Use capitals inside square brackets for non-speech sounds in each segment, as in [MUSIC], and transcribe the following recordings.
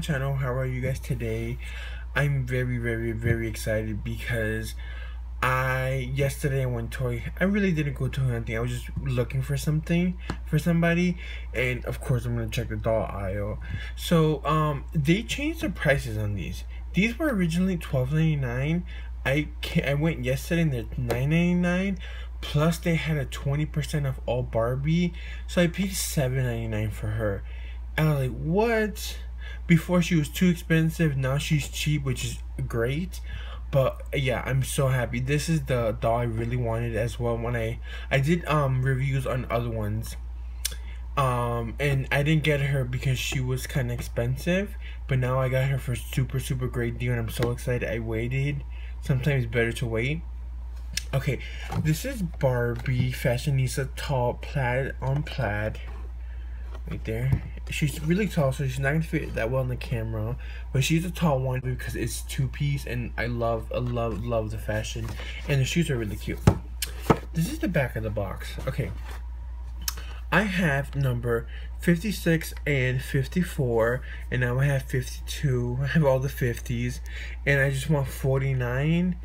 my channel. How are you guys today? I'm very very very excited because i yesterday went toy i really didn't go toy hunting. I was just looking for something for somebody. And of course i'm gonna check the doll aisle. So um they changed the prices on these. These were originally 12.99 i i went yesterday and they're 9.99 plus they had a 20% off all barbie. So i paid 7.99 for her. And I was like, what? Before she was too expensive, now she's cheap, which is great. But yeah, I'm so happy. This is the doll I really wanted as well. When I I did um reviews on other ones, um, and I didn't get her because she was kind of expensive. But now I got her for super super great deal, and I'm so excited. I waited. Sometimes better to wait. Okay, this is Barbie Fashionista tall plaid on plaid right there. She's really tall, so she's not gonna fit that well in the camera. But she's a tall one because it's two piece, and I love, I love, love the fashion, and the shoes are really cute. This is the back of the box. Okay, I have number 56 and 54, and now I have 52. I have all the 50s, and I just want 49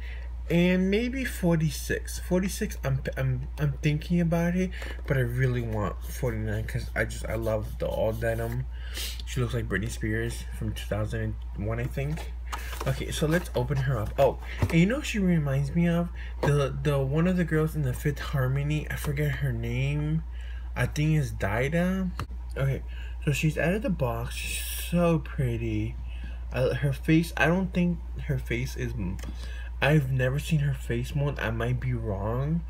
and maybe 46 46 I'm, I'm i'm thinking about it but i really want 49 because i just i love the all denim. She looks like britney spears from 2001 i think. Okay so let's open her up. Oh and you know she reminds me of? The the one of the girls in the fifth harmony i forget her name. I think it's Dinah okay so she's out of the box. She's so pretty. Her face i don't think her face is I've never seen her face mold. I might be wrong,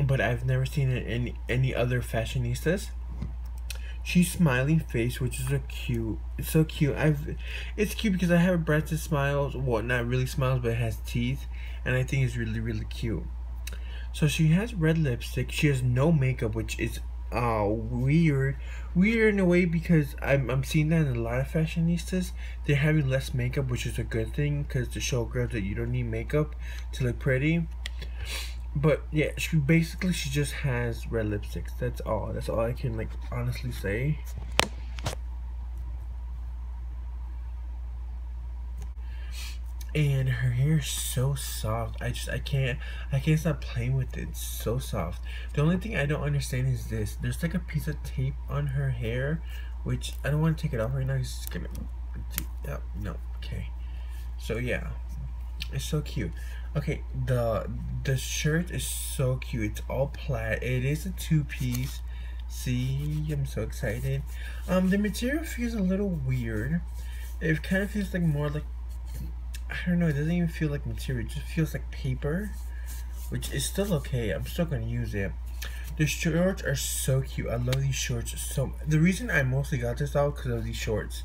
but I've never seen it in any, other fashionistas. She's smiling face, which is so cute. It's so cute. I've, it's cute because I have a Bratz that smiles. Well, not really smiles, but it has teeth, and I think it's really really cute. So she has red lipstick. She has no makeup, which is uh weird weird in a way because I'm, I'm seeing that in a lot of fashionistas they're having less makeup which is a good thing because to show girls that you don't need makeup to look pretty. But yeah she basically she just has red lipsticks. That's all. That's all I can like honestly say and her hair is so soft. I just i can't i can't stop playing with it. It's so soft. The only thing i don't understand is this. There's like a piece of tape on her hair which i don't want to take it off right now. It's just gonna yep no okay. So yeah. It's so cute. Okay the the shirt is so cute. It's all plaid. It is a two-piece. See? I'm so excited. Um the material feels a little weird. It kind of feels like more like I don't know, it doesn't even feel like material, it just feels like paper, which is still okay. I'm still gonna use it. The shorts are so cute. I love these shorts so The reason I mostly got this out because of these shorts.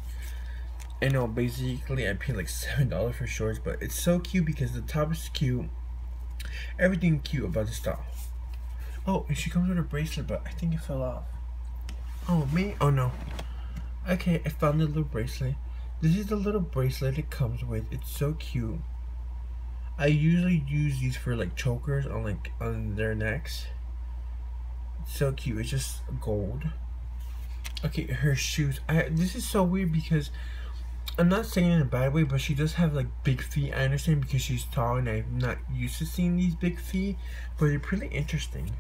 I know, basically I paid like $7 for shorts, but it's so cute because the top is cute. Everything cute about the style. Oh, and she comes with a bracelet, but I think it fell off. Oh, me? Oh, no. Okay, I found the little bracelet. This is the little bracelet it comes with. It's so cute. I usually use these for like chokers on like on their necks. It's so cute. It's just gold. Okay, her shoes. I this is so weird because I'm not saying in a bad way, but she does have like big feet. I understand because she's tall and I'm not used to seeing these big feet, but they're pretty interesting.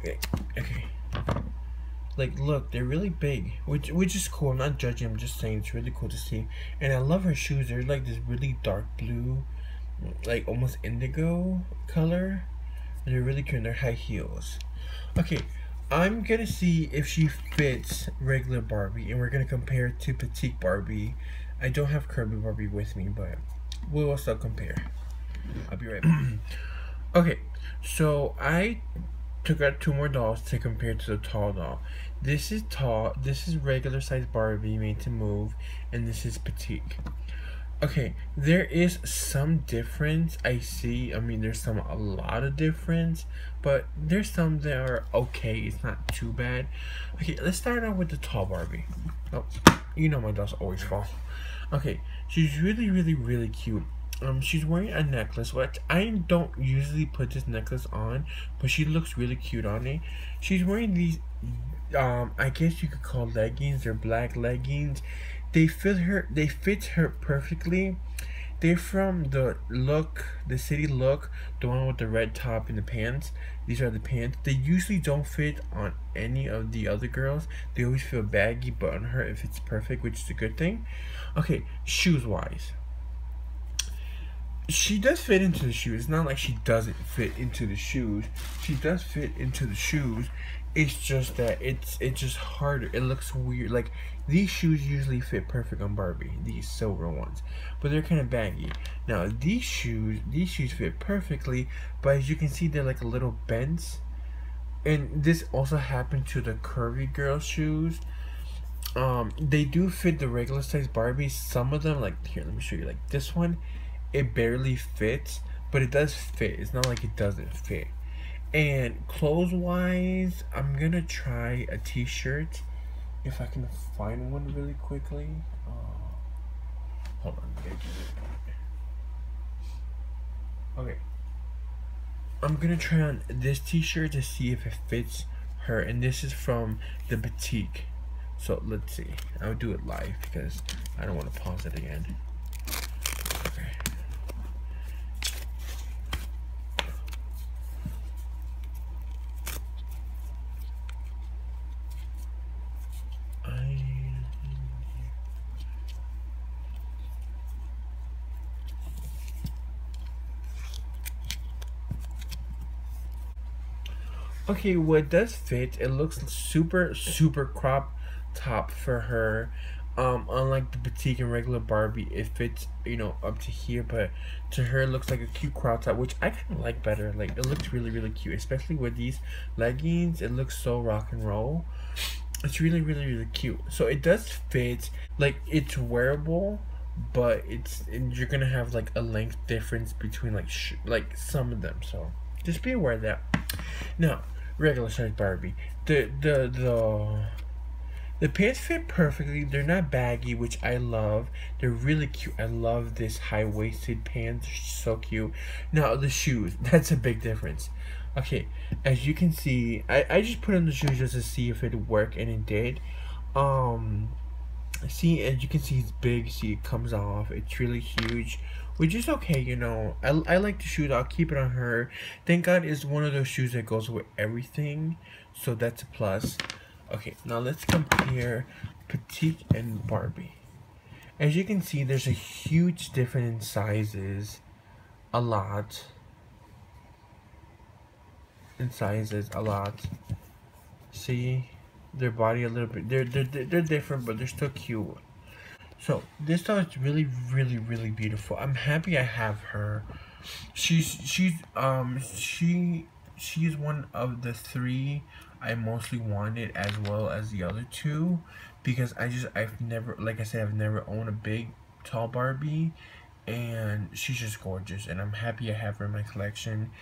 Okay. okay like look they're really big which which is cool. I'm not judging i'm just saying it's really cool to see. And i love her shoes. They're like this really dark blue like almost indigo color. And they're really cute. And they're high heels. Okay i'm gonna see if she fits regular barbie and we're gonna compare to petite barbie. I don't have curvy barbie with me but we'll still compare. I'll be right back. [CLEARS THROAT] Okay so i took out two more dolls to compare to the tall doll. This is tall, this is regular size Barbie made to move, and this is petite. Okay, there is some difference I see. I mean, there's some, a lot of difference, but there's some that are okay. It's not too bad. Okay, let's start out with the tall Barbie. Oh, you know my dolls always fall. Okay, she's really, really, really cute. Um, she's wearing a necklace, which I don't usually put this necklace on, but she looks really cute on it. She's wearing these, um, I guess you could call leggings. They're black leggings. They fit her. They fit her perfectly. They're from the look, the city look, the one with the red top and the pants. These are the pants. They usually don't fit on any of the other girls. They always feel baggy, but on her it fits perfect, which is a good thing. Okay, shoes wise she does fit into the shoes. It's not like she doesn't fit into the shoes. She does fit into the shoes. It's just that it's it's just harder. It looks weird. Like these shoes usually fit perfect on Barbie, these silver ones, but they're kind of baggy. Now these shoes, these shoes fit perfectly, but as you can see, they're like a little bent. And this also happened to the curvy girl shoes. Um, they do fit the regular size Barbie. Some of them, like here, let me show you. Like this one, it barely fits, but it does fit. It's not like it doesn't fit. And clothes wise, I'm gonna try a t shirt if I can find one really quickly. Uh, hold on. Okay. I'm gonna try on this t shirt to see if it fits her, and this is from the boutique. So let's see. I'll do it live because I don't want to pause it again. Okay, what does fit, it looks super, super crop top for her. Um, unlike the boutique and regular Barbie, it fits, you know, up to here, but to her it looks like a cute crop top, which I kind of like better. Like, it looks really, really cute, especially with these leggings. It looks so rock and roll. It's really, really, really cute. So it does fit, like, it's wearable, but it's, you're gonna have, like, a length difference between, like, like, some of them. So just be aware of that. Now, regular size Barbie. The the the the pants fit perfectly. They're not baggy, which I love. They're really cute. I love this high waisted pants. So cute. Now the shoes. [LAUGHS] That's a big difference. Okay, as you can see, I, I just put on the shoes just to see if it worked, and it did. Um, see, as you can see, it's big. See, it comes off. It's really huge which is okay, you know. I, I like the shoes. I'll keep it on her. Thank God is one of those shoes that goes with everything, so that's a plus. Okay, now let's compare Petite and Barbie. As you can see, there's a huge difference in sizes. A lot. In sizes, a lot. See? Their body a little bit. They're, they're, they're different, but they're still cute. So this doll is really, really, really beautiful. I'm happy I have her. She's she's um she she's one of the three I mostly wanted as well as the other two because I just I've never like I said I've never owned a big tall Barbie and she's just gorgeous and I'm happy I have her in my collection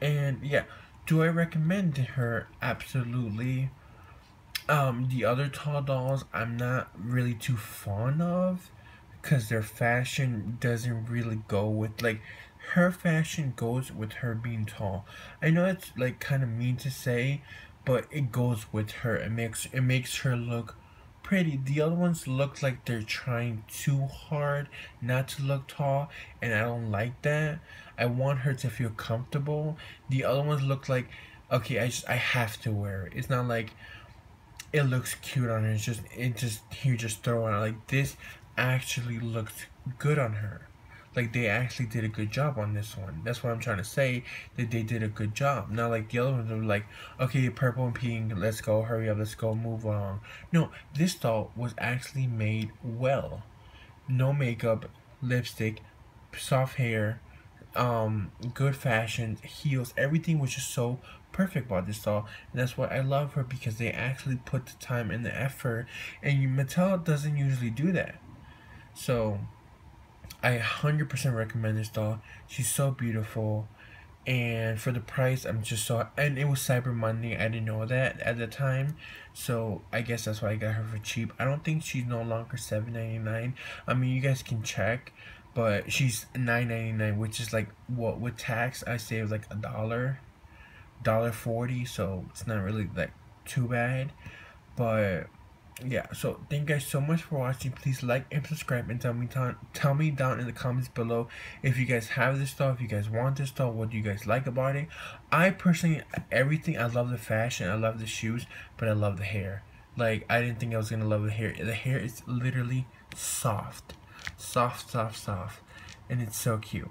and yeah do I recommend her absolutely um, the other tall dolls I'm not really too fond of because their fashion doesn't really go with like her fashion goes with her being tall. I know it's like kind of mean to say, but it goes with her. It makes it makes her look pretty. The other ones look like they're trying too hard not to look tall, and I don't like that. I want her to feel comfortable. The other ones look like okay, I just I have to wear it. It's not like it looks cute on her. It's just it just you just throw it like this actually looks good on her. Like they actually did a good job on this one. That's what I'm trying to say. That they did a good job. Not like the other ones were like, okay, purple and pink, let's go, hurry up, let's go, move along. No, this doll was actually made well. No makeup, lipstick, soft hair, um, good fashion, heels, everything was just so perfect about this doll. And that's why I love her because they actually put the time and the effort. And Mattel doesn't usually do that. So I 100% recommend this doll. She's so beautiful. And for the price, I'm just so... And it was Cyber Monday. I didn't know that at the time. So I guess that's why I got her for cheap. I don't think she's no longer $7.99. I mean, you guys can check. But she's nine ninety nine, which is like what with tax I save like a dollar, dollar forty, so it's not really like too bad, but yeah so thank you guys so much for watching. Please like and subscribe and tell me tell me down in the comments below if you guys have this stuff if you guys want this stuff what do you guys like about it. I personally everything i love the fashion i love the shoes but i love the hair. Like i didn't think i was gonna love the hair. The hair is literally soft soft soft soft and it's so cute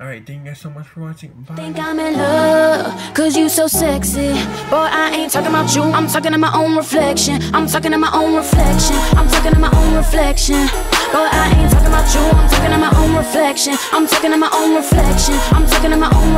Alright, thank you guys so much for watching. Bye. Think I'm in love, cause you so sexy. Boy, I ain't talking about you, I'm talking to my own reflection. I'm talking to my own reflection. I'm talking to my own reflection. Boy, I ain't talking about you, I'm talking to my own reflection. I'm talking to my own reflection. I'm talking to my own